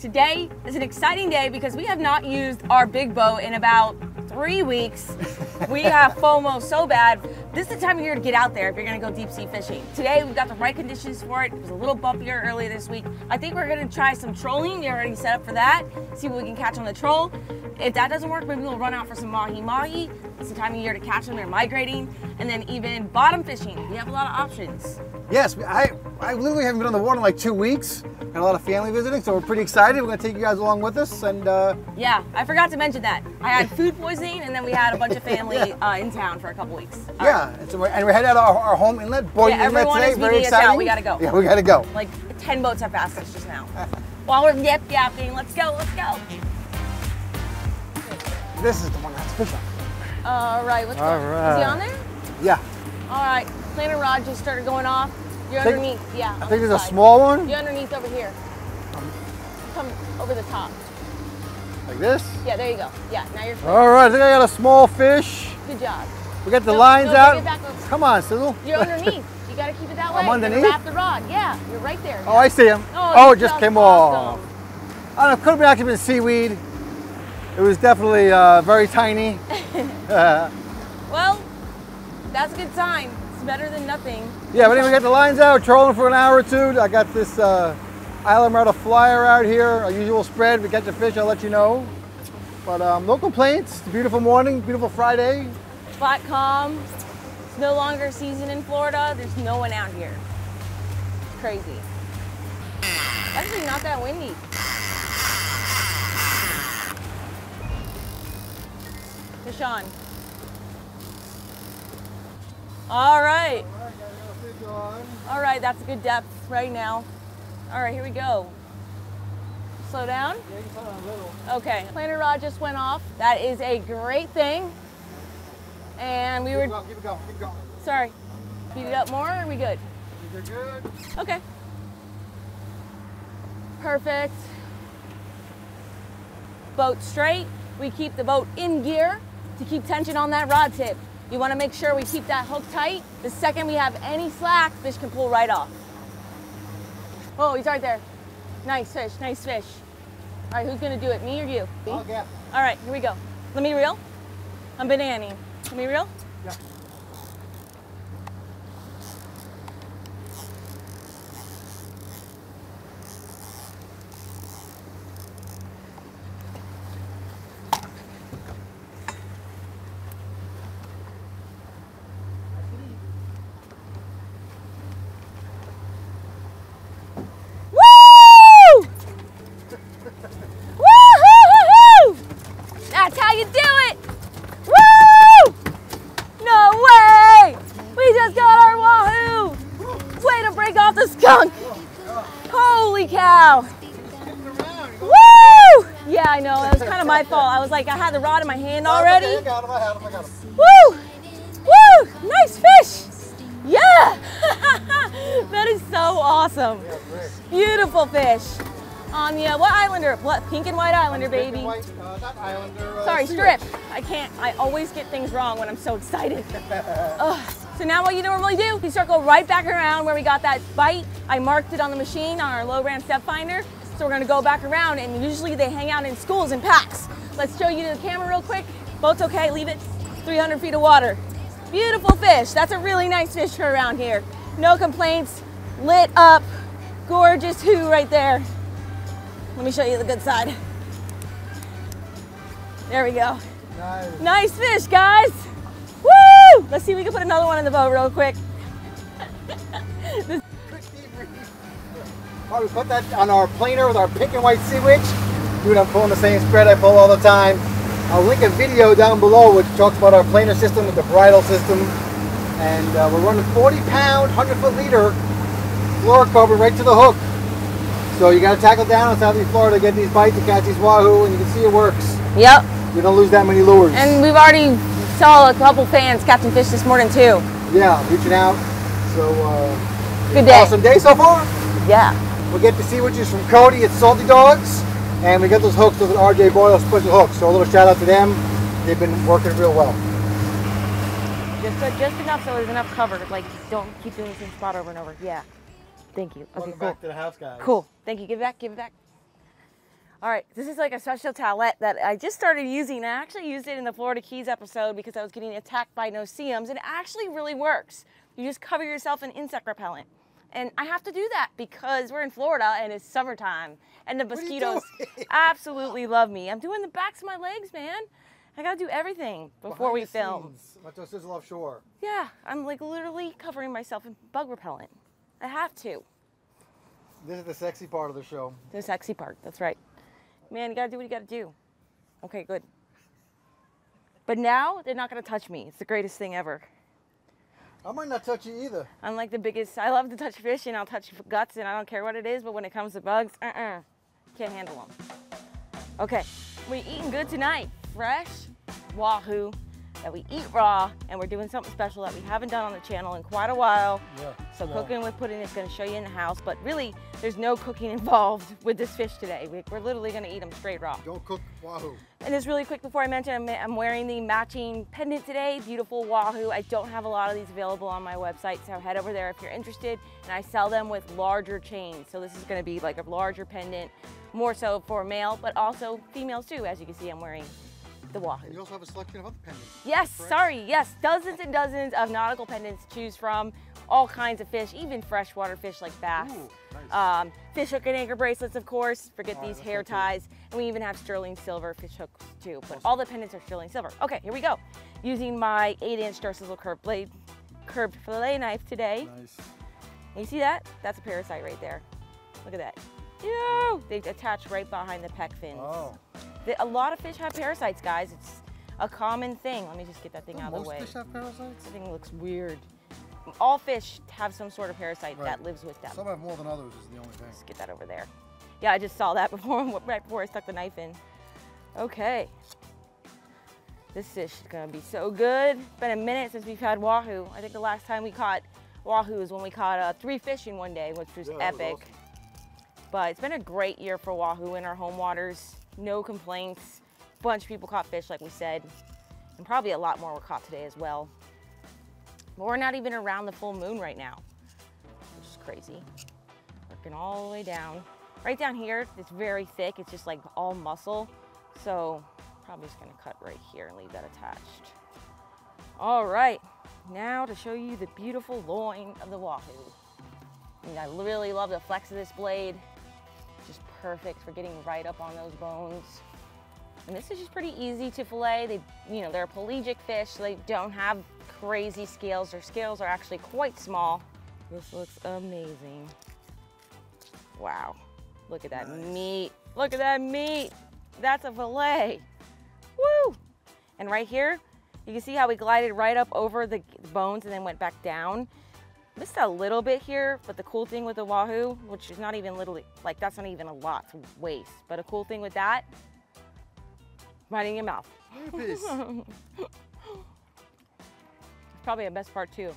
Today is an exciting day because we have not used our big boat in about three weeks. we have FOMO so bad. This is the time of year to get out there if you're gonna go deep sea fishing. Today we've got the right conditions for it. It was a little bumpier earlier this week. I think we're gonna try some trolling. You're already set up for that. See what we can catch on the troll. If that doesn't work, maybe we'll run out for some mahi mahi. It's the time of year to catch them. They're migrating. And then even bottom fishing. We have a lot of options. Yes, I, I literally haven't been on the water in like two weeks. Got a lot of family visiting, so we're pretty excited. We're gonna take you guys along with us, and uh, Yeah, I forgot to mention that. I had food poisoning and then we had a bunch of family uh, in town for a couple weeks. All right. yeah, and, so we're, and we're headed out our, our home inlet, Boynton Yeah, Inlet today. Very meeting us out. exciting. We gotta go. Yeah, we gotta go. Like 10 boats have passed us just now. While we're yap yapping, let's go, let's go. This is the one that's fish on. All right, what's All going Is he on there? Yeah, All right, planer rod just started going off. You're I think- underneath, yeah. I think there's a small one You're underneath over here. Come over the top. like this. Yeah, there you go. Yeah, now you're clear. All right, I think I got a small fish. Good job. We got the No, lines no, out. take it back over. Come on, Sizzle. You're underneath. You gotta keep it that way. I'm underneath? Wrap the rod. Yeah, you're right there. Oh, I see him. Oh, Oh, it just came lost off. I don't know, could have actually been seaweed. It was definitely uh, very tiny. Well, that's a good sign. Better than nothing. yeah, but anyway, we got the lines out, trolling for an hour or two. I got this uh, Island Murder flyer out here, our usual spread. We catch a fish, I'll let you know. But um, no complaints. It's a beautiful morning, beautiful Friday. Flat calm. It's no longer season in Florida. There's no one out here. It's crazy. Actually, not that windy. On. All right. All right, that's a good depth right now. All right, here we go. Slow down. Okay, planer rod just went off. That is a great thing. And we were, Keep it going, keep it going. sorry, beat it up more, or are we good? You're good. Okay. Perfect. Boat straight. We keep the boat in gear to keep tension on that rod tip. You want to make sure we keep that hook tight. The second we have any slack, fish can pull right off. Oh, he's right there. Nice fish, nice fish. All right, who's gonna do it, me or you? Me? I'll get. All right, here we go. Let me reel. I'm bananing. Let me reel. Yeah. Woo! Woo-hoo-hoo-hoo! That's how you do it! Woo! No way! We just got our wahoo! Way to break off the skunk! Holy cow! Woo! Yeah, I know. That was kind of my fault. I was like, I had the rod in my hand already. I got him, I had him, I got him. Woo! Woo! Nice fish! Yeah! that is so awesome. Beautiful fish. On the, uh, what islander? What, pink and white islander, baby. White, uh, Islander, uh, Sorry, strip. I can't, I always get things wrong when I'm so excited. Ugh. So now what you normally do, you circle right back around where we got that bite. I marked it on the machine on our Lowrance depth finder. So we're gonna go back around and usually they hang out in schools in packs. Let's show you to the camera real quick. Boat's okay, leave it. 300 feet of water. Beautiful fish. That's a really nice fish for around here. No complaints, lit up, gorgeous who right there. Let me show you the good side. There we go. Nice. Nice fish, guys. Woo! Let's see if we can put another one in the boat real quick. Right, we put that on our planer with our pink and white sea witch. Dude, I'm pulling the same spread I pull all the time. I'll link a video down below which talks about our planer system with the bridle system. And uh, we're running 40 pound, 100 foot leader fluorocarbon right to the hook. So you got to tackle down on Southeast Florida to get these bites to catch these wahoo, and you can see it works. Yep. We don't lose that many lures. And we've already saw a couple fans catching fish this morning too. yeah, reaching out. So uh, Good day. awesome day so far. Yeah. We get the sea witches from Cody at Salty Dogs, and we got those hooks, those are RJ Boyle special hooks. So a little shout out to them. They've been working real well. Just just enough so there's enough cover. Like don't keep doing the same spot over and over. Yeah. Thank you. Okay, Welcome cool. back to the house, guys. Cool. Thank you. Give it back. Give it back. All right, this is like a special towelette that I just started using. I actually used it in the Florida Keys episode because I was getting attacked by no-see-ums, and it actually really works. You just cover yourself in insect repellent. And I have to do that because we're in Florida and it's summertime and the mosquitoes absolutely love me. I'm doing the backs of my legs, man. I gotta do everything before Behind we film. scenes, Metro Sizzle offshore. Yeah, I'm like literally covering myself in bug repellent. I have to. This is the sexy part of the show. The sexy part, that's right. Man, you gotta do what you gotta do. Okay, good. But now they're not gonna touch me. It's the greatest thing ever. I might not touch you either. I'm like the biggest, I love to touch fish and I'll touch guts and I don't care what it is, but when it comes to bugs, uh uh can't handle them. Okay, we eating good tonight. Fresh wahoo that we eat raw and we're doing something special that we haven't done on the channel in quite a while. Yeah. So yeah. cooking with Puddin' is going to show you in the house, but really there's no cooking involved with this fish today. We- We're literally going to eat them straight raw. Don't cook wahoo. And just really quick before I mention, I'm, I'm wearing the matching pendant today, beautiful Wahoo. I don't have a lot of these available on my website, so head over there if you're interested. And I sell them with larger chains. So this is gonna be like a larger pendant, more so for male, but also females too. As you can see, I'm wearing the And you also have a selection of other pendants. Yes, correct? sorry, yes, dozens and dozens of nautical pendants to choose from. All kinds of fish, even freshwater fish like bass. Ooh, nice. Um, fish hook and anchor bracelets, of course. Forget All right, these let's hair ties. And we even have sterling silver fish hooks too. But all the pendants are sterling silver. Okay, here we go. Using my 8-inch Darcizzle curved blade, curved fillet knife today. Nice. And you see that? That's a parasite right there. Look at that. Ew! They attach right behind the pec fins. Oh. The- a lot of fish have parasites, guys. It's a common thing. Let me just get that thing out of the way. Most fish have parasites? That thing looks weird. All fish have some sort of parasite Right. that lives with them. Some have more than others is the only thing. Let's get that over there. Yeah, I just saw that before, right before I stuck the knife in. Okay. This fish is gonna be so good. It's been a minute since we've had wahoo. I think the last time we caught wahoo is when we caught uh, three fish in one day, which was Yeah, that was epic. But it's been a great year for wahoo in our home waters. No complaints. Bunch of people caught fish, like we said, and probably a lot more were caught today as well. But we're not even around the full moon right now, which is crazy. Working all the way down. Right down here, it's very thick. It's just like all muscle. So probably just gonna cut right here and leave that attached. All right, now to show you the beautiful loin of the wahoo. I really love the flex of this blade. Perfect for getting right up on those bones. And this is just pretty easy to fillet. They, you know, they're a pelagic fish. So they don't have crazy scales. Their scales are actually quite small. This looks amazing. Wow. Look at that Nice. meat. Look at that meat. That's a fillet. Woo! And right here, you can see how we glided right up over the bones and then went back down. Missed a little bit here, but the cool thing with the wahoo, which is not even literally, like that's not even a lot to waste, but a cool thing with that, right in your mouth. It's probably the best part too.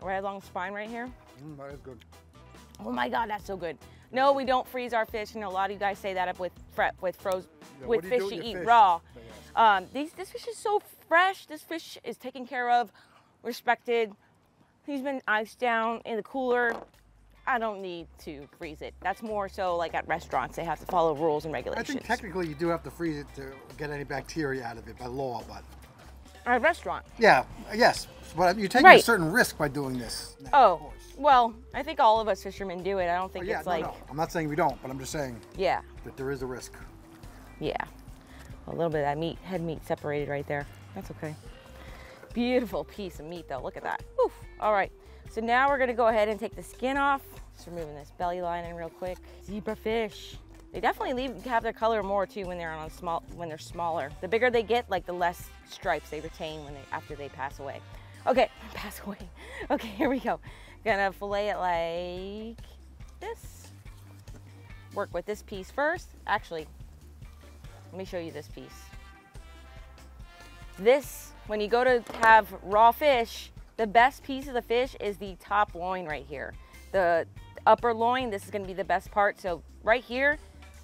Right along the spine right here. Mm, that is good. Oh my God, that's so good. No, we don't freeze our fish. and a lot of you guys say that up with with frozen Yeah, with you fish you eat fish? raw. Um, these this fish is so fresh. This fish is taken care of, respected. He's been iced down in the cooler. I don't need to freeze it. That's more so like at restaurants. They have to follow rules and regulations. I think technically you do have to freeze it to get any bacteria out of it by law, but At a restaurant. yeah, yes. But you're taking a certain risk by doing this. now, Oh, well, I think all of us fishermen do it. I don't oh, think But yeah, it's no, like, no. I'm not saying we don't, but I'm just saying yeah, that there is a risk. yeah. A little bit of that meat, head meat separated right there. That's okay. Beautiful piece of meat though. Look at that. Oof. All right. So now we're gonna go ahead and take the skin off. Just removing this belly line in real quick. Zebra fish. They definitely leave have their color more too when they're on small when they're smaller. The bigger they get, like the less stripes they retain when they after they pass away. Okay, pass away. Okay, here we go. Gonna fillet it like this. Work with this piece first. Actually, let me show you this piece. This, when you go to have raw fish, the best piece of the fish is the top loin right here. The upper loin, this is gonna be the best part. So right here,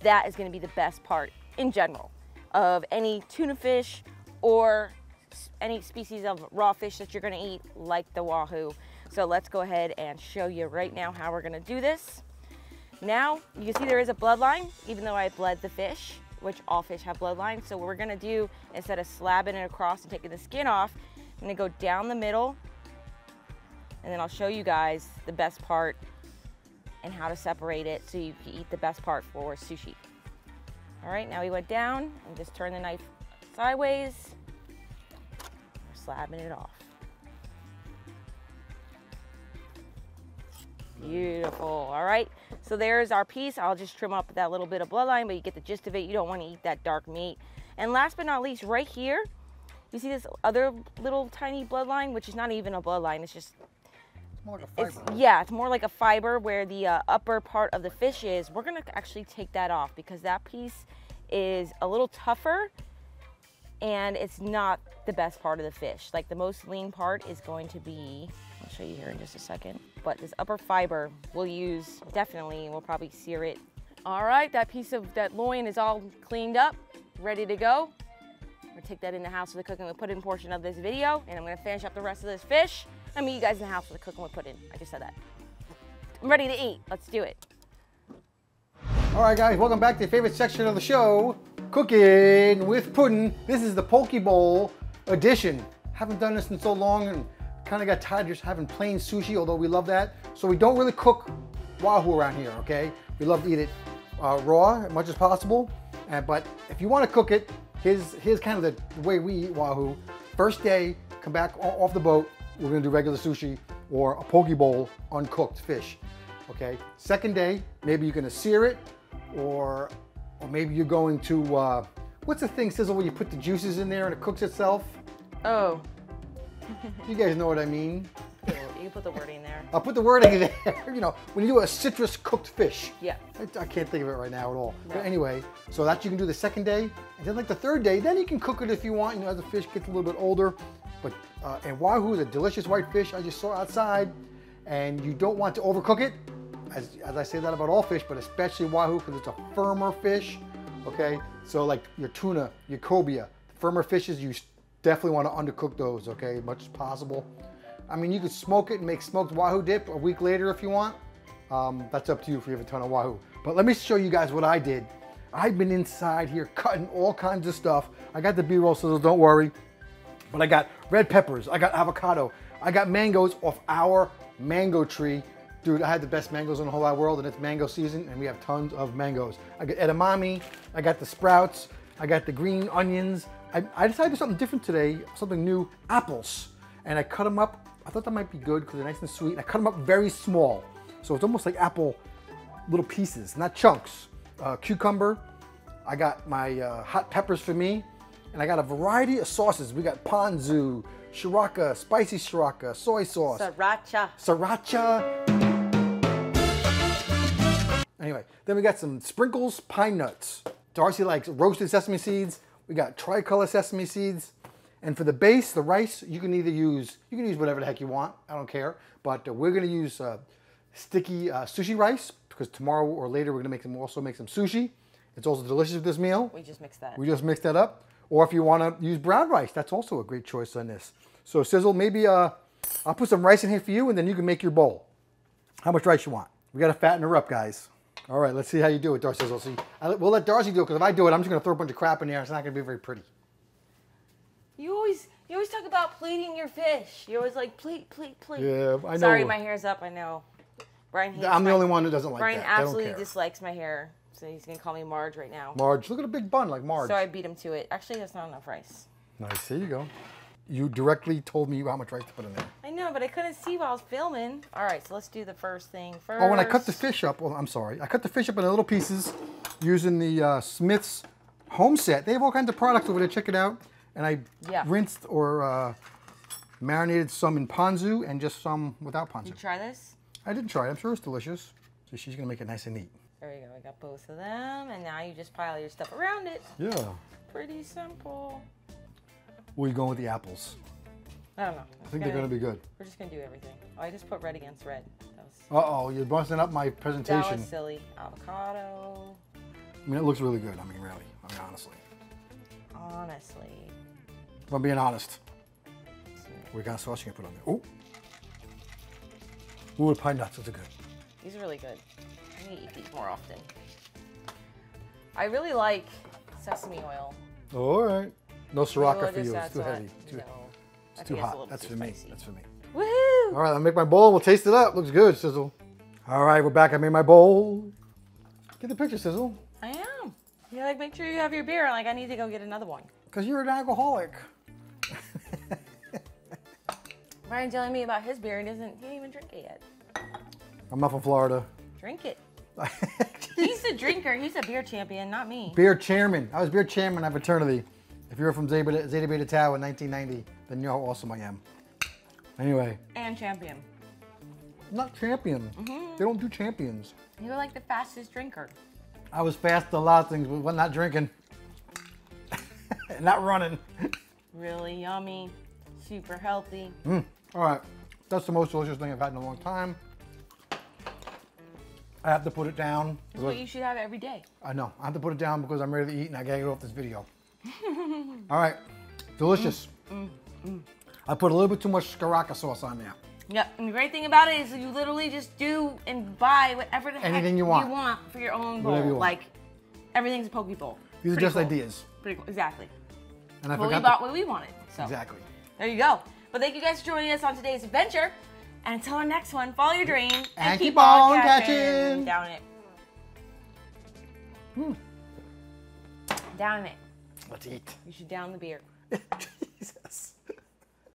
that is gonna be the best part in general of any tuna fish or any species of raw fish that you're gonna eat like the wahoo. So let's go ahead and show you right now how we're gonna do this. Now, you can see there is a bloodline, even though I bled the fish, which all fish have bloodlines. So what we're gonna do, instead of slabbing it across and taking the skin off, I'm gonna go down the middle, and then I'll show you guys the best part and how to separate it so you can eat the best part for sushi. All right, now we went down and just turn the knife sideways. We're slabbing it off. Beautiful, all right. So there's our piece. I'll just trim up that little bit of bloodline, but you get the gist of it. You don't wanna eat that dark meat. And last but not least, right here, you see this other little tiny bloodline, which is not even a bloodline, it's just More like a it's, fiber. yeah, it's more like a fiber where the uh, upper part of the fish is. We're gonna actually take that off because that piece is a little tougher and it's not the best part of the fish. Like the most lean part is going to be, show you here in just a second, but this upper fiber we'll use definitely, we'll probably sear it. All right, that piece of that loin is all cleaned up, ready to go. I'm gonna take that in the house for the cooking with Puddin' portion of this video, and I'm gonna finish up the rest of this fish. I meet you guys in the house for the cooking with Puddin'. I just said that. I'm ready to eat. Let's do it. All right, guys, welcome back to your favorite section of the show, Cooking with Puddin'. This is the Poke Bowl edition. Haven't done this in so long and kind of got tired of just having plain sushi, although we love that. So we don't really cook wahoo around here, okay? We love to eat it uh, raw as much as possible. But if you want to cook it, here's, here's kind of the, the way we eat wahoo. First day, come back off the boat, we're gonna do regular sushi or a poke bowl, uncooked fish. Okay. Second day, maybe you're gonna sear it, or or maybe you're going to uh, what's the thing sizzle where you put the juices in there and it cooks itself? Oh, You guys know what I mean. you can put the wording there. I'll put the wording there. you know, when you do a citrus cooked fish. Yeah. I, I can't think of it right now at all. No. But anyway, so that you can do the second day, and then like the third day, then you can cook it if you want. You know, as the fish gets a little bit older. But uh, and wahoo is a delicious white fish I just saw outside, and you don't want to overcook it. As, as I say that about all fish, but especially wahoo because it's a firmer fish. Okay, so like your tuna, your cobia, firmer fishes, you definitely want to undercook those. Okay, as much as possible. I mean, you could smoke it and make smoked wahoo dip a week later if you want. Um, that's up to you if you have a ton of wahoo. But let me show you guys what I did. I've been inside here cutting all kinds of stuff. I got the B-roll, so don't worry. But I got red peppers, I got avocado, I got mangoes off our mango tree. Dude, I had the best mangoes in the whole wide world, and it's mango season, and we have tons of mangoes. I got edamame, I got the sprouts, I got the green onions. I, I decided to do something different today, something new, apples. And I cut them up. I thought that might be good because they're nice and sweet. And I cut them up very small. So it's almost like apple little pieces, not chunks. Uh, cucumber, I got my uh, hot peppers for me, and I got a variety of sauces. We got ponzu, shiraka, spicy shiraka, soy sauce, Sriracha. sriracha. Anyway, then we got some sprinkles, pine nuts. Darcy likes roasted sesame seeds. We got tricolor sesame seeds. And for the base, the rice, you can either use, you can use whatever the heck you want. I don't care. But uh, we're gonna use uh, sticky uh, sushi rice because tomorrow or later we're gonna make some, also make some sushi. It's also delicious with this meal. We just mixed that. We just mix that up. Or if you want to use brown rice, that's also a great choice on this. So Sizzle, maybe uh, I'll put some rice in here for you, and then you can make your bowl. How much rice you want? We got to fatten her up, guys. All right, let's see how you do it, Darcy Sizzle. See, we'll let Darcy do it because if I do it, I'm just going to throw a bunch of crap in there. It's not going to be very pretty. You always you always talk about pleating your fish. You're always like pleat, pleat, pleat. Yeah, I know. Sorry, my hair's up. I know. Brian hates I'm the my- only one who doesn't like Brian that. I don't absolutely dislikes my hair, so he's gonna call me Marge right now. Marge, look at a big bun like Marge. So I beat him to it. Actually, that's not enough rice. Nice. There you go. You directly told me how much rice to put in there. I know, but I couldn't see while I was filming. All right, so let's do the first thing first. Oh, when I cut the fish up, well, I'm sorry. I cut the fish up into little pieces using the uh, Smith's home set. They have all kinds of products over there. Check it out. And I Yeah. rinsed or uh, marinated some in ponzu and just some without ponzu. You try this? I didn't try it. I'm sure it's delicious. So she's gonna make it nice and neat. There you go. I got both of them, and now you just pile your stuff around it. Yeah. Pretty simple. Where are you going with the apples? I don't know. I think they're gonna be good. We're just gonna do everything. Oh, I just put red against red. That was, Uh oh, you're busting up my presentation. that was silly. Avocado. I mean, it looks really good. I mean, really. I mean, honestly. Honestly. If I'm being honest. What kind of sauce you gonna put on there? Oh. Ooh, the pine nuts. Those are good. These are really good. I need to eat these more often. I really like sesame oil. All right. No Sriracha for you. It's too heavy. Too, no, it's too hot. That's too for me. That's for me. Woohoo! All right, I'll make my bowl. We'll taste it up. Looks good, Sizzle. All right, we're back. I made my bowl. Get the picture, Sizzle. I am. You like make sure you have your beer. I'm Like I need to go get another one. Because you're an alcoholic. Ryan telling me about his beer. He doesn't. He didn't even drink it yet. I'm not from Florida. Drink it. He's a drinker. He's a beer champion, not me. beer chairman. I was beer chairman at fraternity. If you were from Zeta, Zeta Beta Tau in 1990, then you know how awesome I am. Anyway, And champion. Not champion. Mm-hmm. They don't do champions. You're like the fastest drinker. I was fast at a lot of things, but not drinking. not running. Really yummy. Super healthy. Mm. All right, that's the most delicious thing I've had in a long time. I have to put it down. That's what you should have every day. I know. I have to put it down because I'm ready to eat and I gotta get off this video. All right, delicious. I put a little bit too much Sriracha sauce on there. Yep. And the great thing about it is you literally just do and buy whatever the heck Anything you want. you want for your own bowl. You. Like everything's a poke bowl. These are just cool. ideas. Pretty cool. Exactly. And I Well, we bought what we wanted. So Exactly. there you go. But thank you guys for joining us on today's adventure. And until our next one, follow your dream and, And keep, keep on on catching. catching. Down it. Hmm. Down it. Let's eat. You should down the beer.